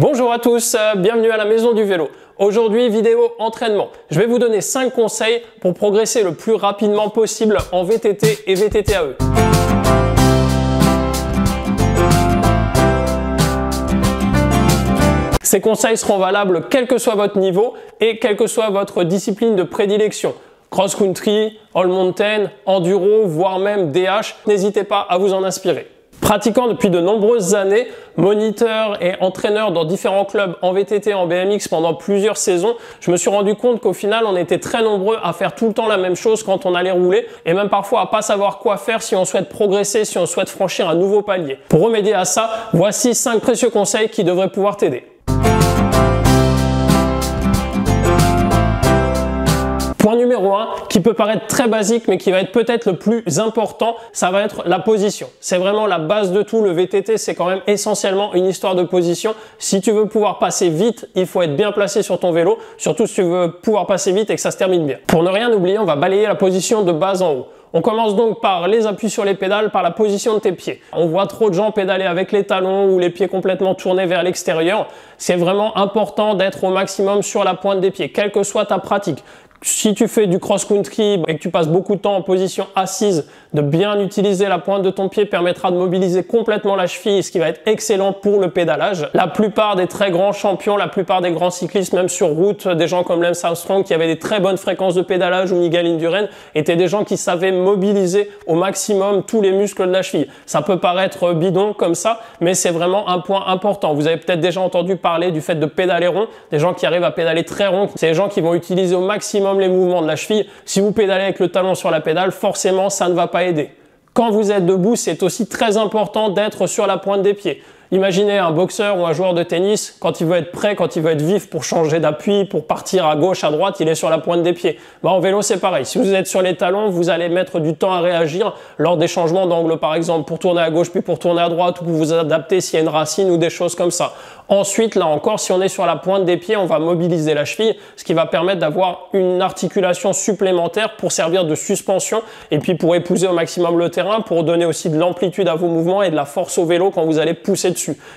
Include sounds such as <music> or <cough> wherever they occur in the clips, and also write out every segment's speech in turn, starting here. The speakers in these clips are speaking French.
Bonjour à tous, euh, bienvenue à la maison du vélo. Aujourd'hui, vidéo entraînement. Je vais vous donner 5 conseils pour progresser le plus rapidement possible en VTT et VTTAE. Ces conseils seront valables quel que soit votre niveau et quelle que soit votre discipline de prédilection. Cross-country, all mountain, enduro, voire même DH, n'hésitez pas à vous en inspirer. Pratiquant depuis de nombreuses années, moniteur et entraîneur dans différents clubs en VTT, en BMX pendant plusieurs saisons, je me suis rendu compte qu'au final, on était très nombreux à faire tout le temps la même chose quand on allait rouler et même parfois à pas savoir quoi faire si on souhaite progresser, si on souhaite franchir un nouveau palier. Pour remédier à ça, voici 5 précieux conseils qui devraient pouvoir t'aider. Point numéro 1, qui peut paraître très basique, mais qui va être peut-être le plus important, ça va être la position. C'est vraiment la base de tout. Le VTT, c'est quand même essentiellement une histoire de position. Si tu veux pouvoir passer vite, il faut être bien placé sur ton vélo, surtout si tu veux pouvoir passer vite et que ça se termine bien. Pour ne rien oublier, on va balayer la position de base en haut. On commence donc par les appuis sur les pédales, par la position de tes pieds. On voit trop de gens pédaler avec les talons ou les pieds complètement tournés vers l'extérieur. C'est vraiment important d'être au maximum sur la pointe des pieds, quelle que soit ta pratique. Si tu fais du cross-country et que tu passes beaucoup de temps en position assise, de bien utiliser la pointe de ton pied permettra de mobiliser complètement la cheville, ce qui va être excellent pour le pédalage. La plupart des très grands champions, la plupart des grands cyclistes, même sur route, des gens comme Lance Armstrong qui avaient des très bonnes fréquences de pédalage ou Miguel Indurain, étaient des gens qui savaient mobiliser au maximum tous les muscles de la cheville. Ça peut paraître bidon comme ça, mais c'est vraiment un point important. Vous avez peut-être déjà entendu parler du fait de pédaler rond, des gens qui arrivent à pédaler très rond, c'est des gens qui vont utiliser au maximum les mouvements de la cheville. Si vous pédalez avec le talon sur la pédale, forcément, ça ne va pas aider. Quand vous êtes debout, c'est aussi très important d'être sur la pointe des pieds. Imaginez un boxeur ou un joueur de tennis, quand il veut être prêt, quand il veut être vif pour changer d'appui, pour partir à gauche, à droite, il est sur la pointe des pieds. Bah, en vélo, c'est pareil. Si vous êtes sur les talons, vous allez mettre du temps à réagir lors des changements d'angle, par exemple, pour tourner à gauche puis pour tourner à droite ou pour vous adapter s'il y a une racine ou des choses comme ça. Ensuite, là encore, si on est sur la pointe des pieds, on va mobiliser la cheville, ce qui va permettre d'avoir une articulation supplémentaire pour servir de suspension et puis pour épouser au maximum le terrain, pour donner aussi de l'amplitude à vos mouvements et de la force au vélo quand vous allez pousser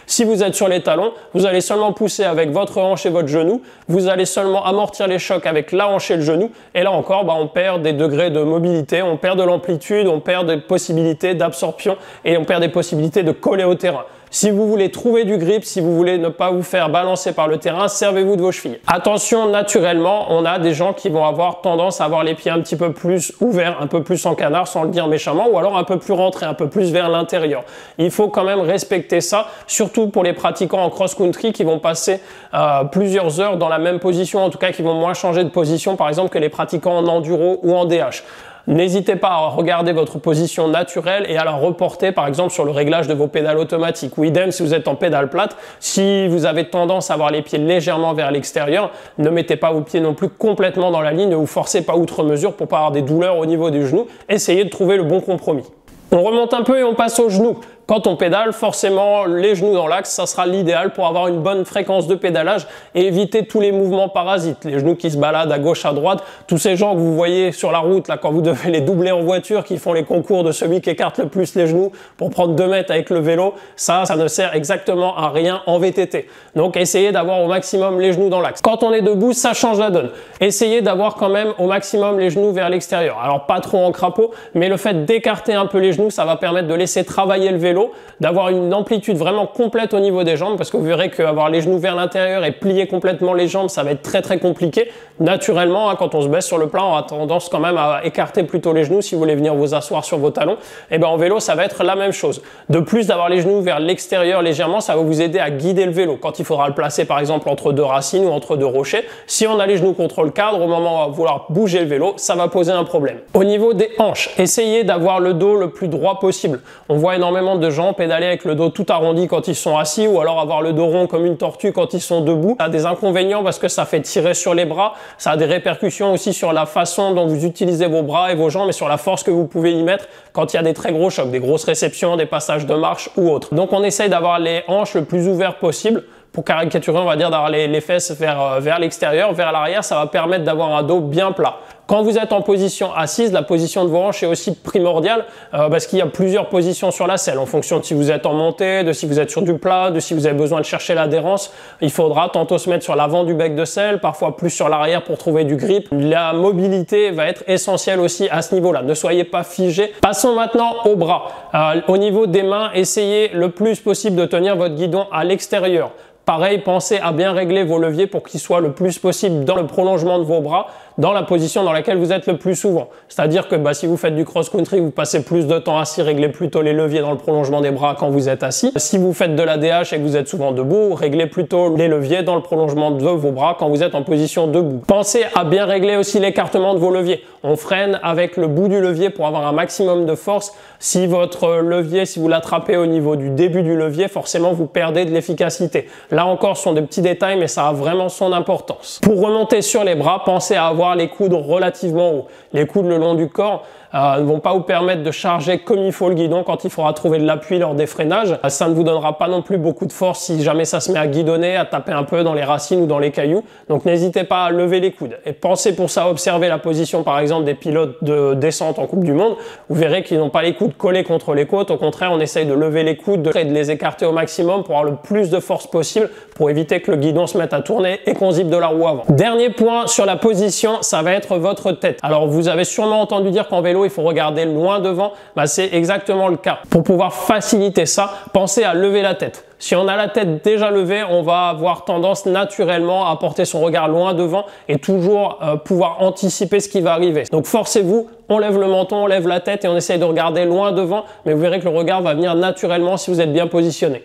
Si vous êtes sur les talons, vous allez seulement pousser avec votre hanche et votre genou, vous allez seulement amortir les chocs avec la hanche et le genou, et là encore, bah, on perd des degrés de mobilité, on perd de l'amplitude, on perd des possibilités d'absorption et on perd des possibilités de coller au terrain. Si vous voulez trouver du grip, si vous voulez ne pas vous faire balancer par le terrain, servez-vous de vos chevilles. Attention, naturellement, on a des gens qui vont avoir tendance à avoir les pieds un petit peu plus ouverts, un peu plus en canard, sans le dire méchamment, ou alors un peu plus rentrés, un peu plus vers l'intérieur. Il faut quand même respecter ça, surtout pour les pratiquants en cross-country qui vont passer euh, plusieurs heures dans la même position, en tout cas qui vont moins changer de position, par exemple, que les pratiquants en enduro ou en DH. N'hésitez pas à regarder votre position naturelle et à la reporter par exemple sur le réglage de vos pédales automatiques. Ou idem si vous êtes en pédale plate, si vous avez tendance à avoir les pieds légèrement vers l'extérieur, ne mettez pas vos pieds non plus complètement dans la ligne, ne vous forcez pas outre mesure pour pas avoir des douleurs au niveau du genou. Essayez de trouver le bon compromis. On remonte un peu et on passe au genou. Quand on pédale, forcément, les genoux dans l'axe, ça sera l'idéal pour avoir une bonne fréquence de pédalage et éviter tous les mouvements parasites, les genoux qui se baladent à gauche, à droite, tous ces gens que vous voyez sur la route, là, quand vous devez les doubler en voiture, qui font les concours de celui qui écarte le plus les genoux pour prendre 2 mètres avec le vélo, ça, ça ne sert exactement à rien en VTT. Donc, essayez d'avoir au maximum les genoux dans l'axe. Quand on est debout, ça change la donne. Essayez d'avoir quand même au maximum les genoux vers l'extérieur. Alors, pas trop en crapaud, mais le fait d'écarter un peu les genoux, ça va permettre de laisser travailler le vélo d'avoir une amplitude vraiment complète au niveau des jambes, parce que vous verrez qu'avoir les genoux vers l'intérieur et plier complètement les jambes, ça va être très très compliqué. Naturellement, hein, quand on se baisse sur le plan, on a tendance quand même à écarter plutôt les genoux si vous voulez venir vous asseoir sur vos talons. Et eh bien en vélo, ça va être la même chose. De plus, d'avoir les genoux vers l'extérieur légèrement, ça va vous aider à guider le vélo. Quand il faudra le placer par exemple entre deux racines ou entre deux rochers, si on a les genoux contre le cadre, au moment où vouloir bouger le vélo, ça va poser un problème. Au niveau des hanches, essayez d'avoir le dos le plus droit possible. On voit énormément de gens pédaler avec le dos tout arrondi quand ils sont assis ou alors avoir le dos rond comme une tortue quand ils sont debout. Ça a des inconvénients parce que ça fait tirer sur les bras. Ça a des répercussions aussi sur la façon dont vous utilisez vos bras et vos jambes et sur la force que vous pouvez y mettre quand il y a des très gros chocs, des grosses réceptions, des passages de marche ou autres. Donc on essaye d'avoir les hanches le plus ouvertes possible pour caricaturer, on va dire d'avoir les, fesses vers, euh, vers l'extérieur, vers l'arrière, ça va permettre d'avoir un dos bien plat. Quand vous êtes en position assise, la position de vos hanches est aussi primordiale euh, parce qu'il y a plusieurs positions sur la selle en fonction de si vous êtes en montée, de si vous êtes sur du plat, de si vous avez besoin de chercher l'adhérence. Il faudra tantôt se mettre sur l'avant du bec de selle, parfois plus sur l'arrière pour trouver du grip. La mobilité va être essentielle aussi à ce niveau-là. Ne soyez pas figé. Passons maintenant au bras. Euh, au niveau des mains, essayez le plus possible de tenir votre guidon à l'extérieur. Pareil, pensez à bien régler vos leviers pour qu'ils soient le plus possible dans le prolongement de vos bras dans la position dans laquelle vous êtes le plus souvent. C'est-à-dire que bah, si vous faites du cross-country, vous passez plus de temps assis, réglez plutôt les leviers dans le prolongement des bras quand vous êtes assis. Si vous faites de la DH et que vous êtes souvent debout, réglez plutôt les leviers dans le prolongement de vos bras quand vous êtes en position debout. Pensez à bien régler aussi l'écartement de vos leviers. On freine avec le bout du levier pour avoir un maximum de force. Si votre levier, si vous l'attrapez au niveau du début du levier, forcément vous perdez de l'efficacité. Là encore, ce sont des petits détails, mais ça a vraiment son importance. Pour remonter sur les bras, pensez à avoir les coudes relativement hauts. Les coudes le long du corps, ne vont pas vous permettre de charger comme il faut le guidon quand il faudra trouver de l'appui lors des freinages. Euh, ça ne vous donnera pas non plus beaucoup de force si jamais ça se met à guidonner, à taper un peu dans les racines ou dans les cailloux. Donc n'hésitez pas à lever les coudes. Et pensez pour ça à observer la position par exemple des pilotes de descente en Coupe du Monde. Vous verrez qu'ils n'ont pas les coudes collés contre les côtes. Au contraire, on essaye de lever les coudes de les écarter au maximum pour avoir le plus de force possible pour éviter que le guidon se mette à tourner et qu'on zippe de la roue avant. Dernier point sur la position, ça va être votre tête. Alors vous avez sûrement entendu dire qu'en vélo, il faut regarder loin devant, bah, c'est exactement le cas. Pour pouvoir faciliter ça, pensez à lever la tête. Si on a la tête déjà levée, on va avoir tendance naturellement à porter son regard loin devant et toujours euh, pouvoir anticiper ce qui va arriver. Donc forcez-vous, on lève le menton, on lève la tête et on essaye de regarder loin devant, mais vous verrez que le regard va venir naturellement si vous êtes bien positionné.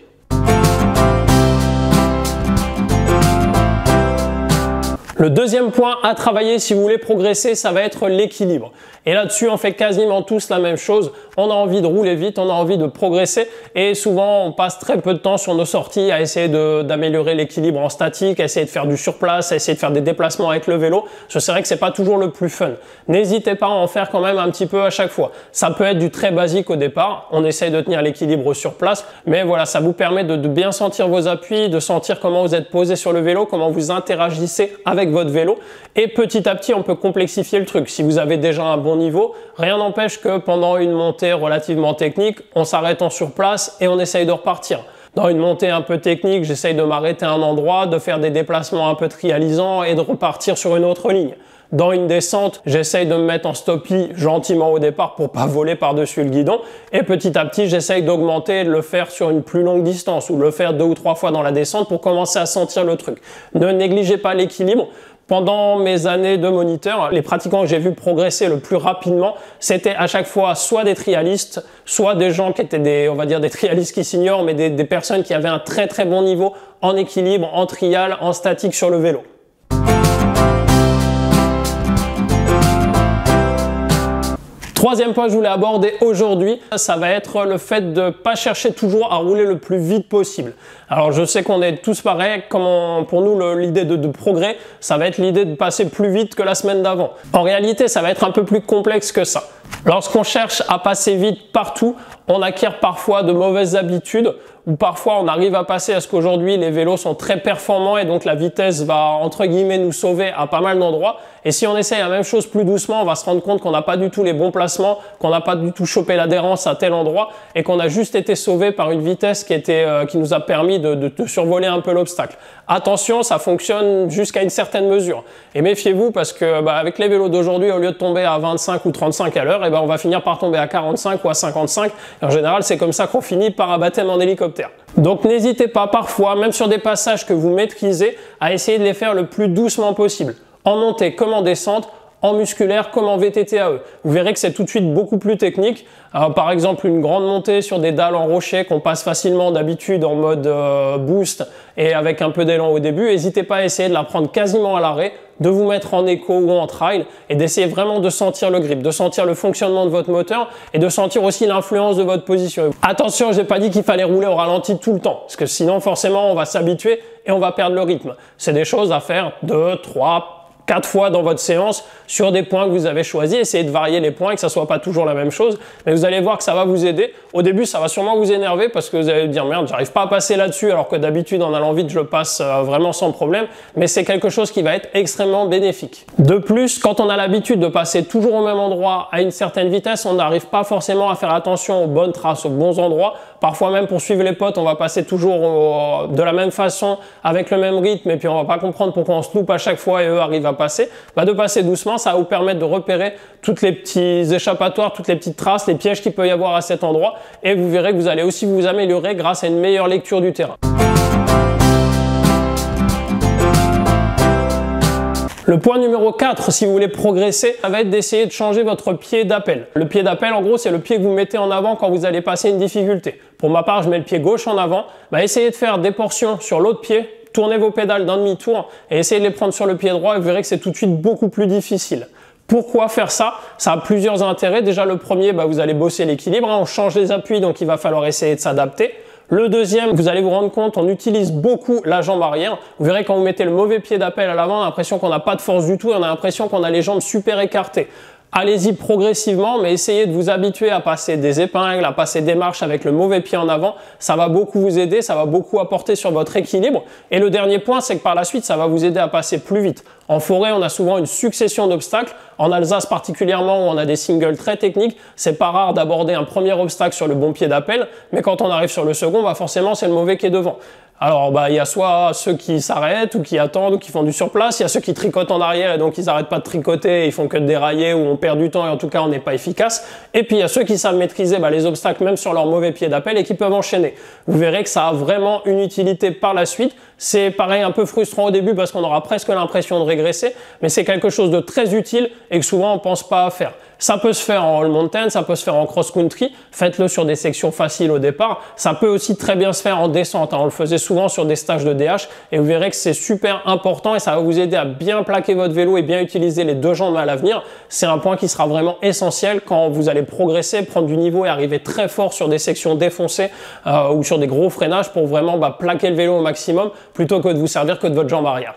Le deuxième point à travailler si vous voulez progresser, ça va être l'équilibre. Et là-dessus, on fait quasiment tous la même chose. On a envie de rouler vite, on a envie de progresser et souvent on passe très peu de temps sur nos sorties à essayer d'améliorer l'équilibre en statique, à essayer de faire du surplace, à essayer de faire des déplacements avec le vélo. Je sais que c'est pas toujours le plus fun. N'hésitez pas à en faire quand même un petit peu à chaque fois. Ça peut être du très basique au départ. On essaye de tenir l'équilibre sur place, mais voilà, ça vous permet de bien sentir vos appuis, de sentir comment vous êtes posé sur le vélo, comment vous interagissez avec votre vélo. Et petit à petit, on peut complexifier le truc. Si vous avez déjà un bon rien n'empêche que pendant une montée relativement technique, on s'arrête en surplace et on essaye de repartir. Dans une montée un peu technique, j'essaye de m'arrêter à un endroit, de faire des déplacements un peu trialisants et de repartir sur une autre ligne. Dans une descente, j'essaye de me mettre en stoppie gentiment au départ pour pas voler par-dessus le guidon. Et petit à petit, j'essaye d'augmenter de le faire sur une plus longue distance ou le faire deux ou trois fois dans la descente pour commencer à sentir le truc. Ne négligez pas l'équilibre. Pendant mes années de moniteur, les pratiquants que j'ai vu progresser le plus rapidement, c'était à chaque fois soit des trialistes, soit des gens qui étaient des, on va dire des trialistes qui s'ignorent, mais des, des personnes qui avaient un très très bon niveau en équilibre, en trial, en statique sur le vélo. Troisième point que je voulais aborder aujourd'hui, ça va être le fait de pas chercher toujours à rouler le plus vite possible. Alors je sais qu'on est tous pareils, pour nous l'idée de, de, progrès, ça va être l'idée de passer plus vite que la semaine d'avant. En réalité, ça va être un peu plus complexe que ça. Lorsqu'on cherche à passer vite partout, on acquiert parfois de mauvaises habitudes ou parfois on arrive à passer à ce qu'aujourd'hui les vélos sont très performants et donc la vitesse va entre guillemets nous sauver à pas mal d'endroits. Et si on essaye la même chose plus doucement, on va se rendre compte qu'on n'a pas du tout les bons placements, qu'on n'a pas du tout chopé l'adhérence à tel endroit et qu'on a juste été sauvé par une vitesse qui, euh, nous a permis de, survoler un peu l'obstacle. Attention, ça fonctionne jusqu'à une certaine mesure. Et méfiez-vous parce que bah, avec les vélos d'aujourd'hui, au lieu de tomber à 25 ou 35 à l'heure, eh ben, on va finir par tomber à 45 ou à 55. Et en général, c'est comme ça qu'on finit par abattre en hélicoptère. Donc n'hésitez pas parfois, même sur des passages que vous maîtrisez, à essayer de les faire le plus doucement possible. En montée comme en descente, en musculaire comme en VTTAE. Vous verrez que c'est tout de suite beaucoup plus technique. Par exemple, une grande montée sur des dalles en rocher qu'on passe facilement d'habitude en mode euh, boost et avec un peu d'élan au début. N'hésitez pas à essayer de la prendre quasiment à l'arrêt, de vous mettre en écho ou en trail et d'essayer vraiment de sentir le grip, de sentir le fonctionnement de votre moteur et de sentir aussi l'influence de votre position. Attention, j'ai pas dit qu'il fallait rouler au ralenti tout le temps parce que sinon forcément on va s'habituer et on va perdre le rythme. C'est des choses à faire 2, 3, quatre fois dans votre séance sur des points que vous avez choisis. Essayez de varier les points et que ça soit pas toujours la même chose. Mais vous allez voir que ça va vous aider. Au début, ça va sûrement vous énerver parce que vous allez dire merde, j'arrive pas à passer là-dessus alors que d'habitude en allant vite, je passe euh, vraiment sans problème. Mais c'est quelque chose qui va être extrêmement bénéfique. De plus, quand on a l'habitude de passer toujours au même endroit à une certaine vitesse, on n'arrive pas forcément à faire attention aux bonnes traces, aux bons endroits. Parfois même pour suivre les potes, on va passer toujours de la même façon, avec le même rythme, et puis on va pas comprendre pourquoi on se loupe à chaque fois et eux arrivent à passer. Bah, de passer doucement, ça va vous permettre de repérer toutes les petits échappatoires, toutes les petites traces, les pièges qu'il peut y avoir à cet endroit, et vous verrez que vous allez aussi vous améliorer grâce à une meilleure lecture du terrain. Le point numéro 4, si vous voulez progresser, ça va être d'essayer de changer votre pied d'appel. Le pied d'appel, en gros, c'est le pied que vous mettez en avant quand vous allez passer une difficulté. Pour ma part, je mets le pied gauche en avant. Bah, essayez de faire des portions sur l'autre pied, tournez vos pédales d'un demi-tour et essayez de les prendre sur le pied droit et vous verrez que c'est tout de suite beaucoup plus difficile. Pourquoi faire ça? Ça a plusieurs intérêts. Déjà, le premier, bah, vous allez bosser l'équilibre. Hein. On change les appuis, donc il va falloir essayer de s'adapter. Le deuxième, vous allez vous rendre compte, on utilise beaucoup la jambe arrière. Vous verrez quand vous mettez le mauvais pied d'appel à l'avant, on a l'impression qu'on n'a pas de force du tout et on a l'impression qu'on a les jambes super écartées. Allez-y progressivement, mais essayez de vous habituer à passer des épingles, à passer des marches avec le mauvais pied en avant. Ça va beaucoup vous aider, ça va beaucoup apporter sur votre équilibre. Et le dernier point, c'est que par la suite, ça va vous aider à passer plus vite. En forêt, on a souvent une succession d'obstacles. En Alsace particulièrement, où on a des singles très techniques, c'est pas rare d'aborder un premier obstacle sur le bon pied d'appel, mais quand on arrive sur le second, bah forcément c'est le mauvais qui est devant. Alors, bah, il y a soit ceux qui s'arrêtent ou qui attendent ou qui font du surplace. Il y a ceux qui tricotent en arrière et donc ils n'arrêtent pas de tricoter, ils font que de dérailler ou on perd du temps et en tout cas on n'est pas efficace. Et puis il y a ceux qui savent maîtriser bah, les obstacles même sur leur mauvais pied d'appel et qui peuvent enchaîner. Vous verrez que ça a vraiment une utilité par la suite. C'est pareil un peu frustrant au début parce qu'on aura presque l'impression de régresser, mais c'est quelque chose de très utile et que souvent on pense pas à faire. Ça peut se faire en all mountain, ça peut se faire en cross country. Faites-le sur des sections faciles au départ. Ça peut aussi très bien se faire en descente. Hein. On le faisait souvent sur des stages de DH et vous verrez que c'est super important et ça va vous aider à bien plaquer votre vélo et bien utiliser les deux jambes à l'avenir. C'est un point qui sera vraiment essentiel quand vous allez progresser, prendre du niveau et arriver très fort sur des sections défoncées euh, ou sur des gros freinages pour vraiment bah, plaquer le vélo au maximum plutôt que de vous servir que de votre jambe arrière.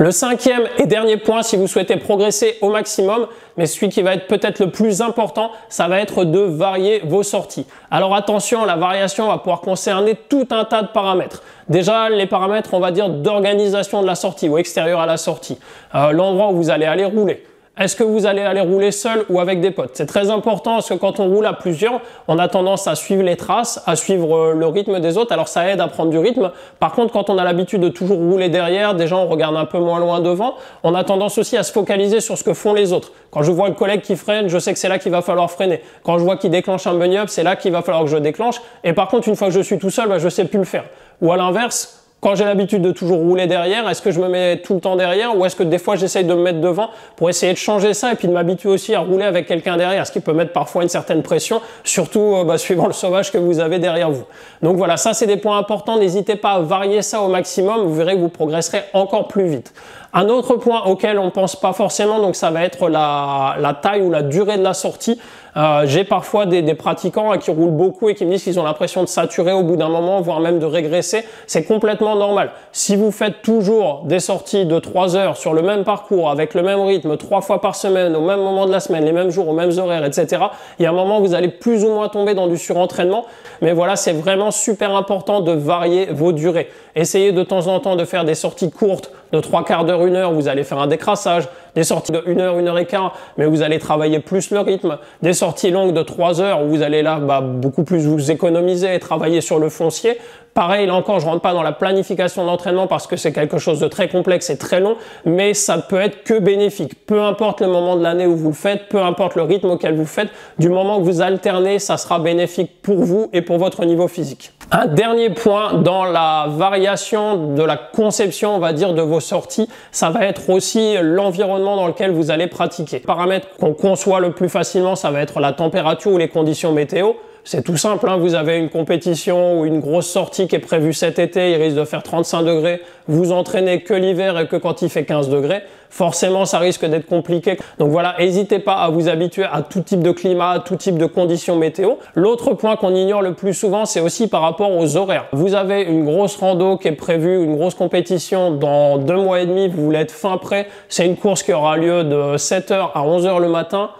Le cinquième et dernier point, si vous souhaitez progresser au maximum, mais celui qui va être peut-être le plus important, ça va être de varier vos sorties. Alors attention, la variation va pouvoir concerner tout un tas de paramètres. Déjà, les paramètres, on va dire, d'organisation de la sortie ou extérieur à la sortie. Euh, l'endroit où vous allez aller rouler est-ce que vous allez aller rouler seul ou avec des potes? C'est très important parce que quand on roule à plusieurs, on a tendance à suivre les traces, à suivre euh, le rythme des autres. Alors ça aide à prendre du rythme. Par contre, quand on a l'habitude de toujours rouler derrière, déjà on regarde un peu moins loin devant, on a tendance aussi à se focaliser sur ce que font les autres. Quand je vois le collègue qui freine, je sais que c'est là qu'il va falloir freiner. Quand je vois qu'il déclenche un bunny up, c'est là qu'il va falloir que je déclenche. Et par contre, une fois que je suis tout seul, bah, je sais plus le faire. Ou à l'inverse, quand j'ai l'habitude de toujours rouler derrière, est-ce que je me mets tout le temps derrière ou est-ce que des fois j'essaye de me mettre devant pour essayer de changer ça et puis de m'habituer aussi à rouler avec quelqu'un derrière, ce qui peut mettre parfois une certaine pression, surtout euh, bah, <laughs> suivant le sauvage que vous avez derrière vous. Donc voilà, ça c'est des points importants, n'hésitez pas à varier ça au maximum, vous verrez que vous progresserez encore plus vite. Un autre point auquel on ne pense pas forcément, donc ça va être la, taille ou la durée de la sortie. Euh, j'ai parfois des, des pratiquants qui roulent beaucoup et qui me disent qu'ils ont l'impression de saturer au bout d'un moment, voire même de régresser. C'est complètement normal. Si vous faites toujours des sorties de 3 heures sur le même parcours, avec le même rythme, trois fois par semaine, au même moment de la semaine, les mêmes jours, aux mêmes horaires, etc., il y a un moment où vous allez plus ou moins tomber dans du surentraînement. Mais voilà, c'est vraiment super important de varier vos durées. Essayez de temps en temps de faire des sorties courtes de trois quarts d'heure, une heure, vous allez faire un décrassage, des sorties de une heure, une heure et quart, mais vous allez travailler plus le rythme, des sorties longues de trois heures où vous allez là bah, beaucoup plus vous économiser et travailler sur le foncier. Pareil, là encore, je rentre pas dans la planification d'entraînement parce que c'est quelque chose de très complexe et très long, mais ça peut être que bénéfique. Peu importe le moment de l'année où vous le faites, peu importe le rythme auquel vous faites, du moment que vous alternez, ça sera bénéfique pour vous et pour votre niveau physique. Un dernier point dans la variation de la conception, on va dire, de vos sorties, ça va être aussi l'environnement dans lequel vous allez pratiquer. Paramètre qu'on conçoit le plus facilement, ça va être la température ou les conditions météo. C'est tout simple, hein. vous avez une compétition ou une grosse sortie qui est prévue cet été, il risque de faire 35 degrés, vous entraînez que l'hiver et que quand il fait 15 degrés, forcément ça risque d'être compliqué. Donc voilà, n'hésitez pas à vous habituer à tout type de climat, à tout type de conditions météo. L'autre point qu'on ignore le plus souvent, c'est aussi par rapport aux horaires. Vous avez une grosse rando qui est prévue, une grosse compétition dans deux mois et demi, vous voulez être fin prêt, c'est une course qui aura lieu de 7h à 11h le matin.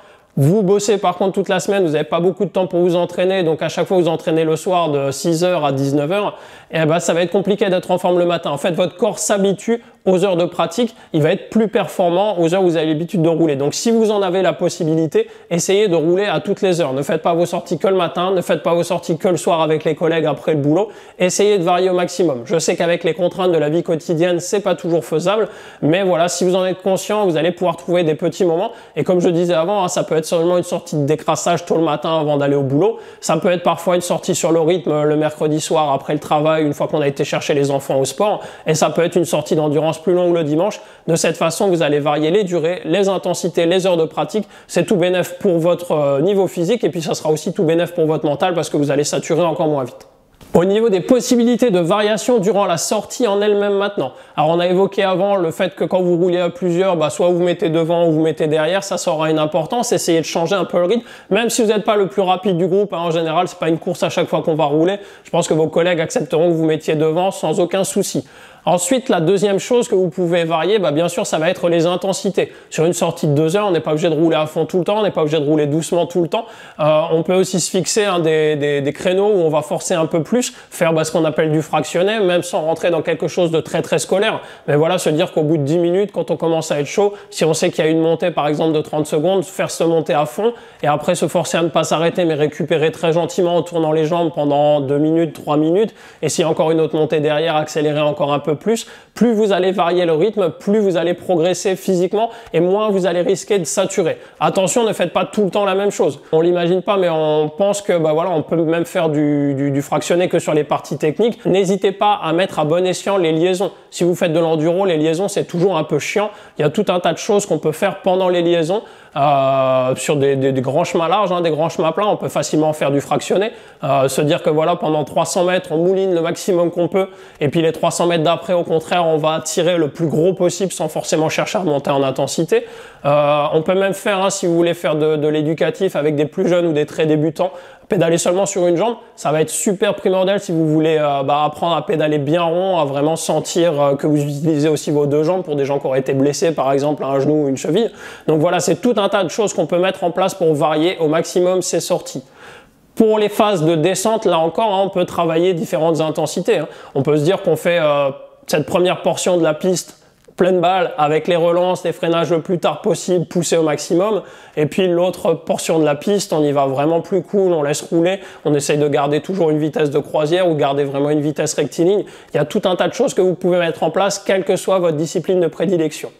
Vous bossez par contre toute la semaine, vous n'avez pas beaucoup de temps pour vous entraîner, donc à chaque fois vous entraînez le soir de 6h à 19h, et ben ça va être compliqué d'être en forme le matin. En fait, votre corps s'habitue aux heures de pratique, il va être plus performant aux heures où vous avez l'habitude de rouler. Donc si vous en avez la possibilité, essayez de rouler à toutes les heures. Ne faites pas vos sorties que le matin, ne faites pas vos sorties que le soir avec les collègues après le boulot. Essayez de varier au maximum. Je sais qu'avec les contraintes de la vie quotidienne, c'est pas toujours faisable, mais voilà, si vous en êtes conscient, vous allez pouvoir trouver des petits moments. Et comme je disais avant, hein, ça peut être seulement une sortie de décrassage tôt le matin avant d'aller au boulot. Ça peut être parfois une sortie sur le rythme le mercredi soir après le travail, une fois qu'on a été chercher les enfants au sport. Et ça peut être une sortie d'endurance plus longue le dimanche. De cette façon, vous allez varier les durées, les intensités, les heures de pratique. C'est tout bénéf pour votre euh, niveau physique et puis ça sera aussi tout bénéf pour votre mental parce que vous allez saturer encore moins vite. Au niveau des possibilités de variation durant la sortie en elle-même maintenant. Alors on a évoqué avant le fait que quand vous roulez à plusieurs, bah, soit vous mettez devant ou vous mettez derrière, ça, ça aura une importance. Essayez de changer un peu le rythme, même si vous n'êtes pas le plus rapide du groupe. Hein, en général, c'est pas une course à chaque fois qu'on va rouler. Je pense que vos collègues accepteront que vous mettiez devant sans aucun souci. Ensuite, la deuxième chose que vous pouvez varier, bah, bien sûr, ça va être les intensités. Sur une sortie de deux heures, on n'est pas obligé de rouler à fond tout le temps, on n'est pas obligé de rouler doucement tout le temps. Euh, on peut aussi se fixer hein, des, créneaux où on va forcer un peu plus, faire bah, ce qu'on appelle du fractionné, même sans rentrer dans quelque chose de très très scolaire. Mais voilà, se dire qu'au bout de 10 minutes, quand on commence à être chaud, si on sait qu'il y a une montée par exemple de 30 secondes, faire se monter à fond et après se forcer à ne pas s'arrêter mais récupérer très gentiment en tournant les jambes pendant 2 minutes, 3 minutes. Et si encore une autre montée derrière, accélérer encore un peu plus. Plus vous allez varier le rythme, plus vous allez progresser physiquement et moins vous allez risquer de saturer. Attention, ne faites pas tout le temps la même chose. On l'imagine pas, mais on pense que bah voilà, on peut même faire du, du, fractionné que sur les parties techniques. N'hésitez pas à mettre à bon escient les liaisons. Si vous faites de l'enduro, les liaisons c'est toujours un peu chiant. Il y a tout un tas de choses qu'on peut faire pendant les liaisons. Euh, sur des, grands chemins larges, hein, des grands chemins plats, on peut facilement faire du fractionné, euh, se dire que voilà pendant 300 mètres on mouline le maximum qu'on peut, et puis les 300 mètres d'après au contraire on va tirer le plus gros possible sans forcément chercher à monter en intensité. Euh, on peut même faire, hein, si vous voulez faire de l'éducatif avec des plus jeunes ou des très débutants, pédaler seulement sur une jambe, ça va être super primordial si vous voulez euh, bah, apprendre à pédaler bien rond, à vraiment sentir euh, que vous utilisez aussi vos deux jambes pour des gens qui auraient été blessés par exemple un genou ou une cheville. Donc voilà, c'est tout un tas de choses qu'on peut mettre en place pour varier au maximum ces sorties. Pour les phases de descente, là encore, hein, on peut travailler différentes intensités. Hein. On peut se dire qu'on fait euh, cette première portion de la piste pleine balle avec les relances, les freinages le plus tard possible, poussé au maximum. Et puis l'autre portion de la piste, on y va vraiment plus cool, on laisse rouler, on essaye de garder toujours une vitesse de croisière ou garder vraiment une vitesse rectiligne. Il y a tout un tas de choses que vous pouvez mettre en place, quelle que soit votre discipline de prédilection.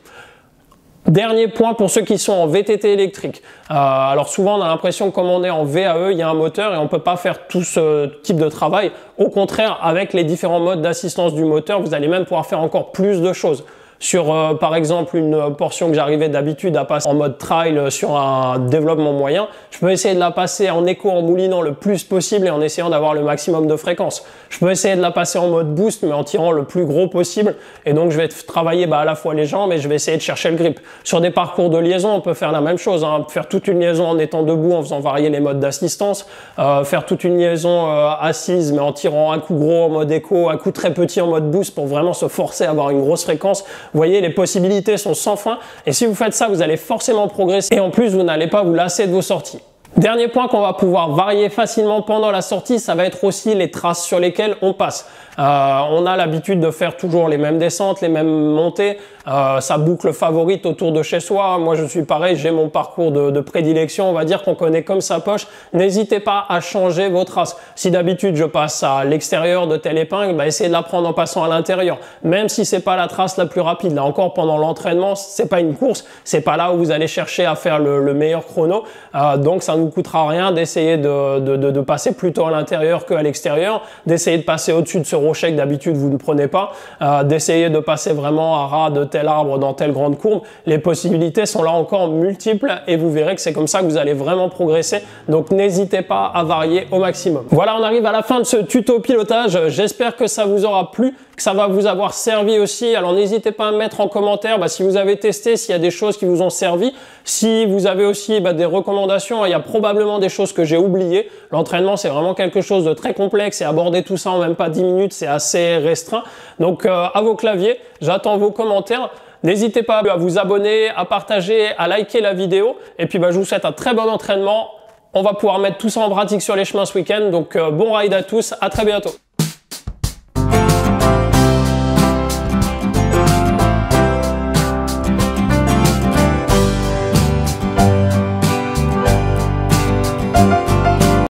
Dernier point pour ceux qui sont en VTT électrique. Euh, alors souvent on a l'impression que comme on est en VAE, il y a un moteur et on peut pas faire tout ce type de travail. Au contraire, avec les différents modes d'assistance du moteur, vous allez même pouvoir faire encore plus de choses sur euh, par exemple une portion que j'arrivais d'habitude à passer en mode trail sur un développement moyen, je peux essayer de la passer en écho en moulinant le plus possible et en essayant d'avoir le maximum de fréquence. Je peux essayer de la passer en mode boost mais en tirant le plus gros possible et donc je vais travailler bah, à la fois les jambes et je vais essayer de chercher le grip. Sur des parcours de liaison, on peut faire la même chose, hein. faire toute une liaison en étant debout en faisant varier les modes d'assistance, euh, faire toute une liaison euh, assise mais en tirant un coup gros en mode écho, un coup très petit en mode boost pour vraiment se forcer à avoir une grosse fréquence vous voyez, les possibilités sont sans fin. Et si vous faites ça, vous allez forcément progresser. Et en plus, vous n'allez pas vous lasser de vos sorties. Dernier point qu'on va pouvoir varier facilement pendant la sortie, ça va être aussi les traces sur lesquelles on passe. Euh, on a l'habitude de faire toujours les mêmes descentes, les mêmes montées, euh, sa boucle favorite autour de chez soi. Moi, je suis pareil, j'ai mon parcours de, prédilection, on va dire qu'on connaît comme sa poche. N'hésitez pas à changer vos traces. Si d'habitude je passe à l'extérieur de telle épingle, bah, essayez de la prendre en passant à l'intérieur. Même si c'est pas la trace la plus rapide. Là encore, pendant l'entraînement, c'est pas une course, c'est pas là où vous allez chercher à faire le, le meilleur chrono. Euh, donc, ça vous coûtera rien d'essayer de, passer plutôt à l'intérieur qu'à l'extérieur, d'essayer de passer au-dessus de ce rocher que d'habitude vous ne prenez pas, euh, d'essayer de passer vraiment à ras de tel arbre dans telle grande courbe. Les possibilités sont là encore multiples et vous verrez que c'est comme ça que vous allez vraiment progresser. Donc n'hésitez pas à varier au maximum. Voilà, on arrive à la fin de ce tuto pilotage. J'espère que ça vous aura plu, que ça va vous avoir servi aussi. Alors n'hésitez pas à mettre en commentaire bah, si vous avez testé, s'il y a des choses qui vous ont servi. Si vous avez aussi bah, des recommandations, il y a probablement des choses que j'ai oubliées. L'entraînement, c'est vraiment quelque chose de très complexe et aborder tout ça en même pas 10 minutes, c'est assez restreint. Donc euh, à vos claviers, j'attends vos commentaires. N'hésitez pas à vous abonner, à partager, à liker la vidéo. Et puis bah, je vous souhaite un très bon entraînement. On va pouvoir mettre tout ça en pratique sur les chemins ce week-end. Donc euh, bon ride à tous, à très bientôt.